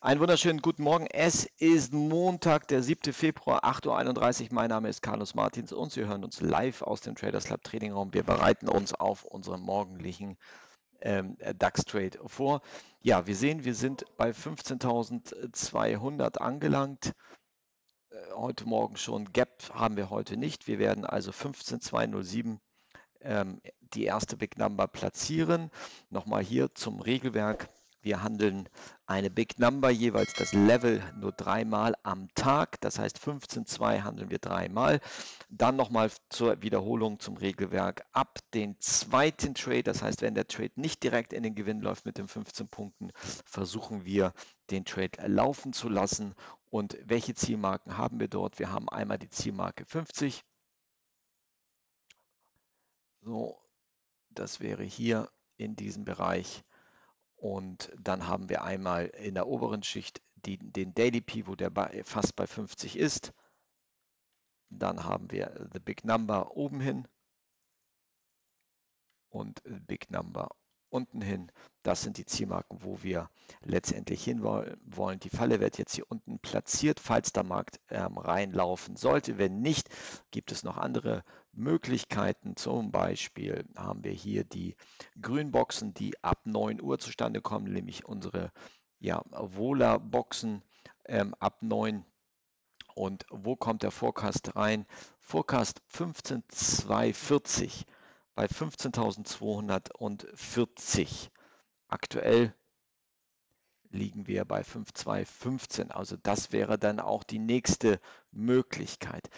Einen wunderschönen guten Morgen. Es ist Montag, der 7. Februar, 8.31 Uhr. Mein Name ist Carlos Martins und Sie hören uns live aus dem Traders Club Trading Raum. Wir bereiten uns auf unseren morgendlichen ähm, DAX Trade vor. Ja, wir sehen, wir sind bei 15.200 angelangt. Äh, heute Morgen schon Gap haben wir heute nicht. Wir werden also 15.207 ähm, die erste Big Number platzieren. Nochmal hier zum Regelwerk. Wir handeln eine Big Number, jeweils das Level nur dreimal am Tag. Das heißt 15.2 handeln wir dreimal. Dann nochmal zur Wiederholung zum Regelwerk ab den zweiten Trade. Das heißt, wenn der Trade nicht direkt in den Gewinn läuft mit den 15 Punkten, versuchen wir den Trade laufen zu lassen. Und welche Zielmarken haben wir dort? Wir haben einmal die Zielmarke 50. So, das wäre hier in diesem Bereich und dann haben wir einmal in der oberen Schicht die, den Daily P, wo der bei, fast bei 50 ist. Dann haben wir The Big Number oben hin und The Big Number unten hin. Das sind die Zielmarken, wo wir letztendlich hin wollen. Die Falle wird jetzt hier unten platziert, falls der Markt ähm, reinlaufen sollte. Wenn nicht, gibt es noch andere Möglichkeiten. Zum Beispiel haben wir hier die Grünboxen, die ab 9 Uhr zustande kommen, nämlich unsere ja, Vola-Boxen ähm, ab 9 und wo kommt der Forecast rein? Forecast 15.240 bei 15.240. Aktuell liegen wir bei 5.215. Also das wäre dann auch die nächste Möglichkeit.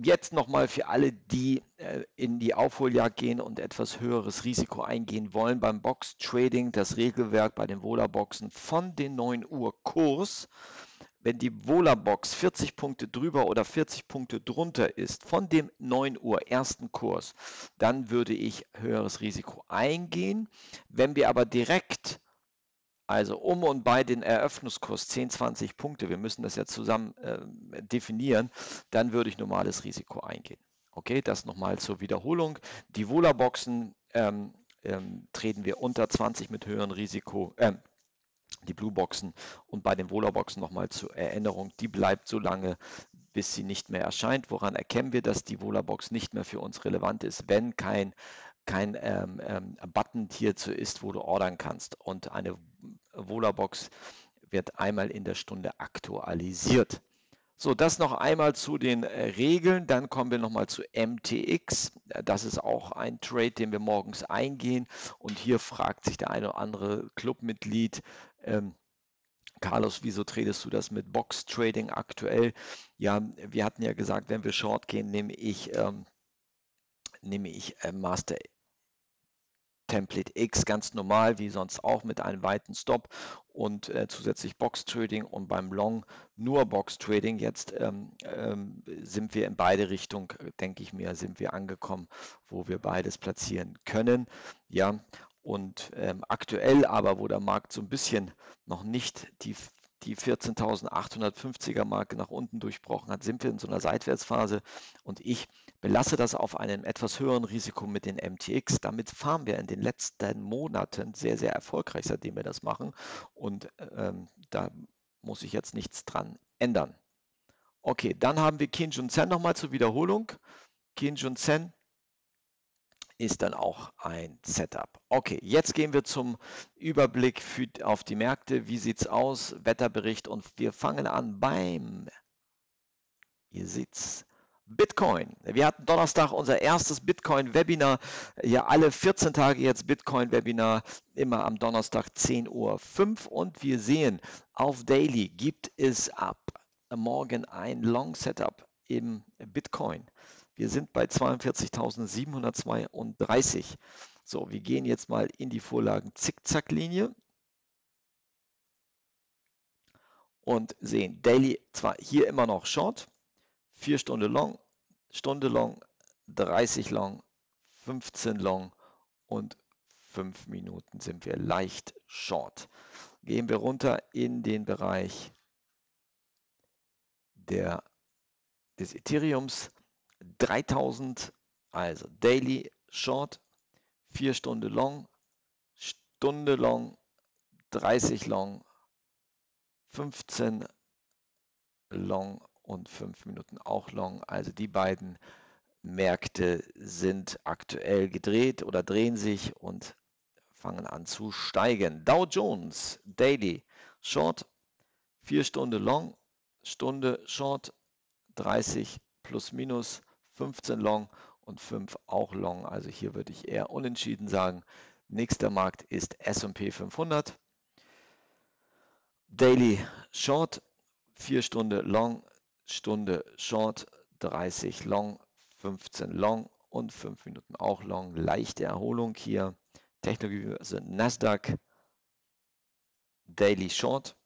Jetzt nochmal für alle, die äh, in die Aufholjagd gehen und etwas höheres Risiko eingehen wollen beim Box Trading, das Regelwerk bei den Vola-Boxen von den 9 Uhr Kurs wenn die Vola-Box 40 Punkte drüber oder 40 Punkte drunter ist von dem 9 Uhr ersten Kurs, dann würde ich höheres Risiko eingehen. Wenn wir aber direkt, also um und bei den Eröffnungskurs 10, 20 Punkte, wir müssen das ja zusammen äh, definieren, dann würde ich normales Risiko eingehen. Okay, das nochmal zur Wiederholung. Die Vola-Boxen ähm, ähm, treten wir unter 20 mit höherem Risiko, äh, die Blue Boxen und bei den Vola Boxen nochmal zur Erinnerung, die bleibt so lange, bis sie nicht mehr erscheint. Woran erkennen wir, dass die Vola Box nicht mehr für uns relevant ist, wenn kein kein ähm, ähm, Button hierzu ist, wo du ordern kannst. Und eine Vola wird einmal in der Stunde aktualisiert. So, das noch einmal zu den äh, Regeln. Dann kommen wir nochmal zu MTX. Das ist auch ein Trade, den wir morgens eingehen. Und hier fragt sich der eine oder andere Clubmitglied, ähm, Carlos, wieso tradest du das mit Box Trading aktuell? Ja, wir hatten ja gesagt, wenn wir Short gehen, nehme ich, ähm, nehme ich äh, Master Template X ganz normal, wie sonst auch mit einem weiten Stop und äh, zusätzlich Box Trading und beim Long nur Box Trading. Jetzt ähm, ähm, sind wir in beide Richtungen, denke ich mir, sind wir angekommen, wo wir beides platzieren können. Ja, und ähm, aktuell aber, wo der Markt so ein bisschen noch nicht die die 14.850er Marke nach unten durchbrochen hat, sind wir in so einer Seitwärtsphase und ich belasse das auf einem etwas höheren Risiko mit den MTX. Damit fahren wir in den letzten Monaten sehr, sehr erfolgreich, seitdem wir das machen und ähm, da muss ich jetzt nichts dran ändern. Okay, dann haben wir Kinjun Sen nochmal zur Wiederholung. Kinjun Sen ist dann auch ein Setup. Okay, jetzt gehen wir zum Überblick für, auf die Märkte. Wie sieht es aus? Wetterbericht und wir fangen an beim, ihr seht's, Bitcoin. Wir hatten Donnerstag unser erstes Bitcoin-Webinar. Ja, alle 14 Tage jetzt Bitcoin-Webinar, immer am Donnerstag 10.05 Uhr. Und wir sehen, auf Daily gibt es ab morgen ein Long-Setup im Bitcoin. Wir sind bei 42.732. So, wir gehen jetzt mal in die Vorlagen Zickzacklinie und sehen Daily zwar hier immer noch Short, 4 Stunden Long, Stunde Long, 30 Long, 15 Long und 5 Minuten sind wir leicht Short. Gehen wir runter in den Bereich der, des Ethereums 3000, also Daily Short, 4 Stunden Long, Stunde Long, 30 Long 15 Long und 5 Minuten auch Long. Also die beiden Märkte sind aktuell gedreht oder drehen sich und fangen an zu steigen. Dow Jones Daily Short 4 Stunden Long, Stunde Short 30 plus minus 15 Long und 5 auch Long. Also hier würde ich eher unentschieden sagen. Nächster Markt ist S&P 500. Daily Short, 4 Stunden Long, Stunde Short, 30 Long, 15 Long und 5 Minuten auch Long. Leichte Erholung hier. Technologie sind Nasdaq, Daily Short,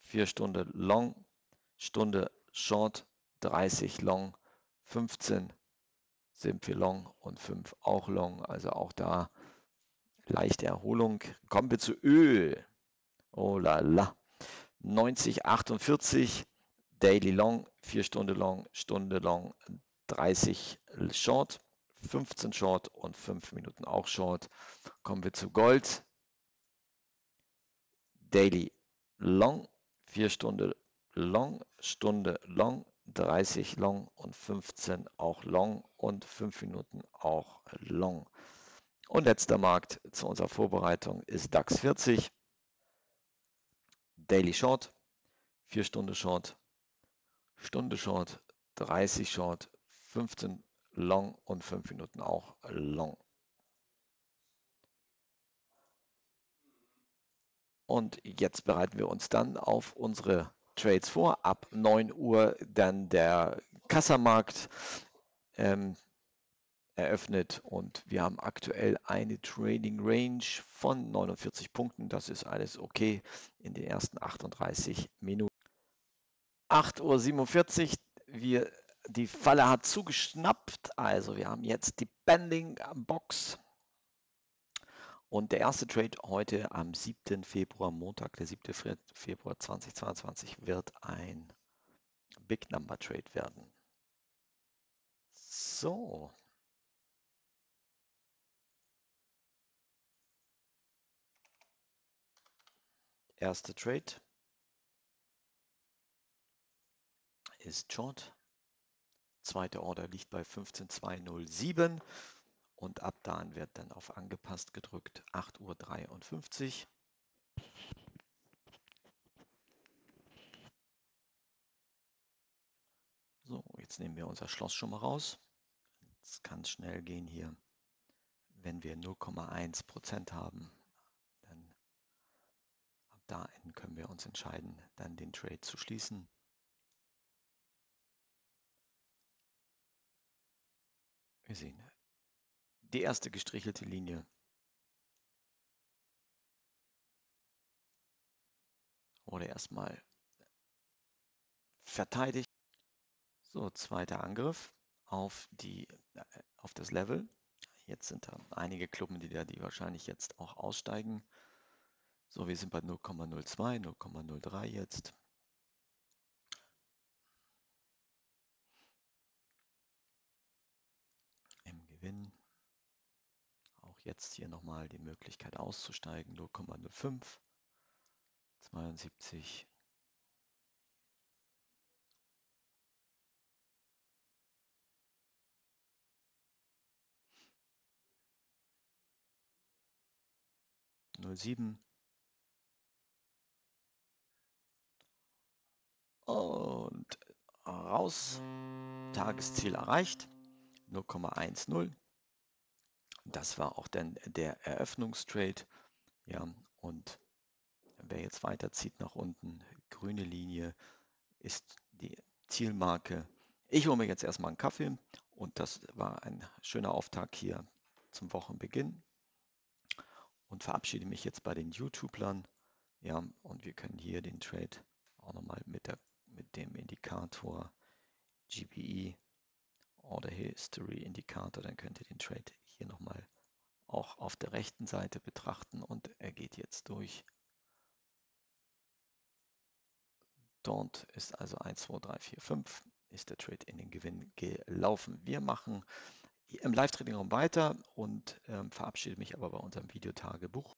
4 Stunden Long, Stunde Short, 30 Long, 15 sind wir Long und 5 auch Long. Also auch da leichte Erholung. Kommen wir zu Öl. Oh la la. 90, 48, Daily Long, 4 Stunden Long, Stunde Long, 30 Short, 15 Short und 5 Minuten auch Short. Kommen wir zu Gold. Daily Long, 4 Stunden Long, Stunde Long, 30 Long und 15 auch Long und 5 Minuten auch Long. Und letzter Markt zu unserer Vorbereitung ist DAX 40. Daily Short, 4 Stunden Short, Stunde Short, 30 Short, 15 Long und 5 Minuten auch Long. Und jetzt bereiten wir uns dann auf unsere Trades vor. Ab 9 Uhr dann der Kassamarkt ähm, eröffnet und wir haben aktuell eine Trading Range von 49 Punkten. Das ist alles okay in den ersten 38 Minuten. 8.47 Uhr, wir, die Falle hat zugeschnappt, also wir haben jetzt die Pending Box. Und der erste Trade heute am 7. Februar, Montag, der 7. Februar 2022, wird ein Big Number Trade werden. So. Erste Trade ist Short. Zweite Order liegt bei 15.207 und ab da wird dann auf angepasst gedrückt 8.53 Uhr. So, jetzt nehmen wir unser Schloss schon mal raus. Es kann schnell gehen hier. Wenn wir 0,1% haben, dann ab da können wir uns entscheiden, dann den Trade zu schließen. Wir sehen die erste gestrichelte Linie wurde erstmal verteidigt. So, zweiter Angriff auf, die, äh, auf das Level. Jetzt sind da einige Klubben, die, da, die wahrscheinlich jetzt auch aussteigen. So, wir sind bei 0,02, 0,03 jetzt. Im Gewinn jetzt hier nochmal die Möglichkeit auszusteigen, 0,05, 72, Null sieben und raus. Tagesziel erreicht. 0,10. Das war auch dann der Eröffnungstrade. Ja, und wer jetzt weiterzieht nach unten, grüne Linie ist die Zielmarke. Ich hole mir jetzt erstmal einen Kaffee und das war ein schöner Auftakt hier zum Wochenbeginn und verabschiede mich jetzt bei den YouTubern. Ja, und wir können hier den Trade auch nochmal mit, der, mit dem Indikator GPE Order History Indikator, dann könnt ihr den Trade auch auf der rechten Seite betrachten und er geht jetzt durch. Dort ist also 1, 2, 3, 4, 5 ist der Trade in den Gewinn gelaufen. Wir machen im Live-Trading-Raum weiter und ähm, verabschiede mich aber bei unserem Videotagebuch.